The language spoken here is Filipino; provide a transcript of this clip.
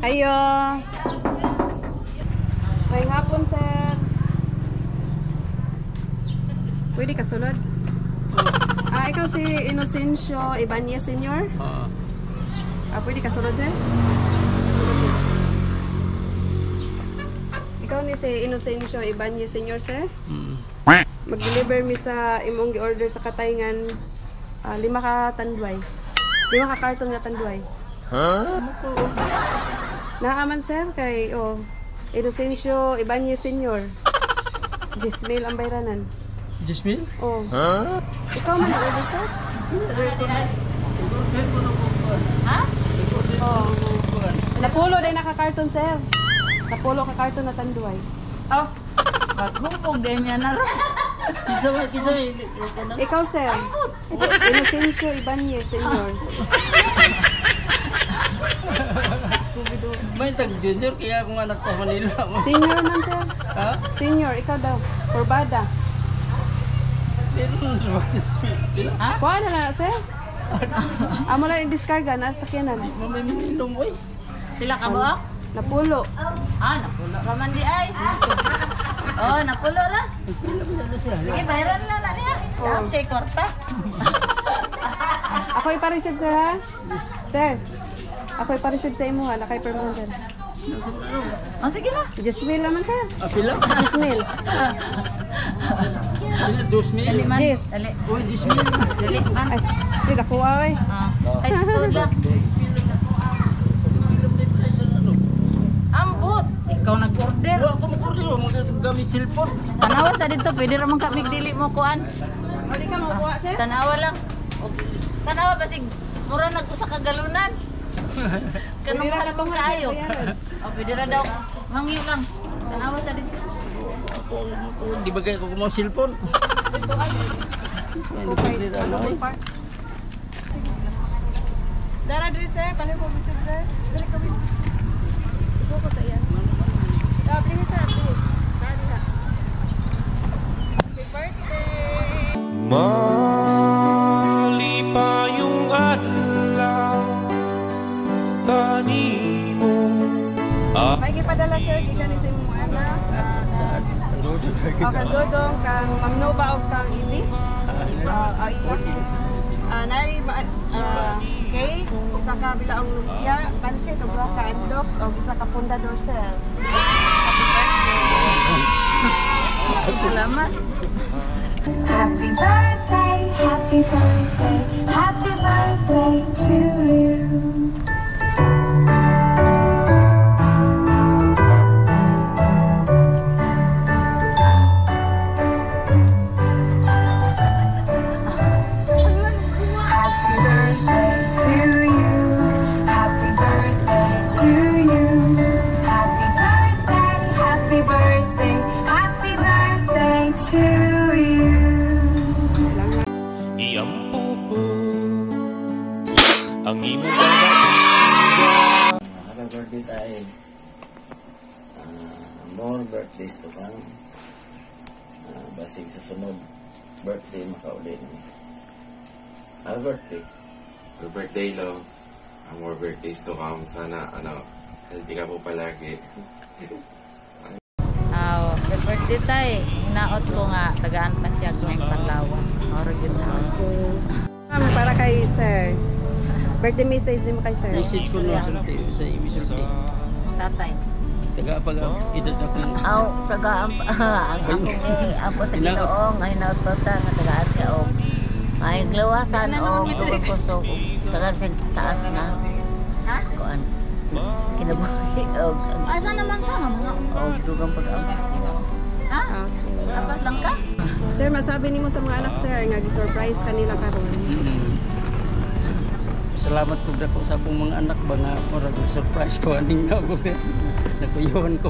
Ayo. May hapon, sir. Pwede ka sulod? Ah, ikaw si Inocencio Ibanez Senior? Oo. Ah, pwede ka sulod, sir? Sulod, sir. Ikaw ni si Inocencio Ibanez Senior, sir? Mm. Mag-deliver mi sa imong gi-order sa katayngan ah, lima ka tanduay. Lima ka karton nga tanduay. Naaman sir kay oh Inocencio Ibanez Senior. Gismail ang bayranan. Jasmine? Oh. Ikaw man order sir? Oh. Napulo day naka-karton sir. Napulo ka karton na tanduay. Oh, maghumpog din yan na rin. Kisa ba? Kisa? Ikaw sir. Inocencio Ibanez Senior. May tag junior kaya ako nga nagpa Manila. Senior man sir. Ha? Senior, ikaw daw. Corbada. Pero naman Jasmine. Ha? Kuha na lang, sir. Amo lang i-discarga na sakyanan. Mamay minilong boy. Pila ka ba? Napulo. Ah, napulo ka man di ay. Oh, napulo ra. Na. Sige, bayaran na na niya. Dam si korta. Ako ipa-receive, sir, ha? Sir, ako ipa-receive sa imo, ha? Nakay per month. Oh, sige na. Just mail naman, sir. Ah, pila? Just mail. Pila? Dos mil? Dali man. Yes. Dali. Uy, dos mil. Dali man. Ay, hindi ka kuha, eh. Ah, ay sud lang. Ambot. Ikaw nag-order. Ako mo, magagamit cellphone. Tanawa sa dito, pwede ra man ka dili mo kuan. Di ka makuha, sir? Tanawa lang. Tanawa basig mura nag-usa ka galunan. Kanang Pwede ra mahal sir. kayo. Oh, pwede ra daw. Mangi lang. Tanawa sa dito. Ako, di ba kayo cellphone? Dara, diri, sir. Paano mo visit, sir? Dali kami. Ikaw ko sa iyan. Ah, please, sir. Please. Dara, dira. Happy birthday! Kanimo May gipadala sir, gikan ni sa imong anak. ah, O kang Dodong, kang Ma'am Nova o kang Izzy. Ah, ah. Ah, nari ba ah, cake, isa ka bilaong lumpia, pansit, o ka envelopes, o isa ka. Happy birthday! Salamat. Happy birthday, Happy birthday tayo. Ah, more birthdays to come. Ah, basig sa sunod birthday makauli ni. Happy birthday. Happy birthday, Lo. Ang more birthdays to come. Sana, ano, healthy ka po palagi. Aw, happy birthday tay. Hinaot ko nga tagaan pa siya kung panglawas. Oro yun na. Para kay sir. Birthday message din mo kay sir. Message ko na sa imi sulti. Tatay. Taga pag edad ako. Aw, tagaan pa. Ang ako ni ako sa. Ginoong ay nautota nga tagaan ka og. Ay glawasan og tugod ko so tagaan sa taas na. Ha? Kuan. Kinabuhi og Asa naman ka mga og dugang pag-am. Ha? Apas lang ka? Sir, masabi nimo sa mga anak sir nga gi-surprise kanila karon. Salamat ko sa akong mga anak ba nga murag surprise ko aning ako. Nakuyawan ko.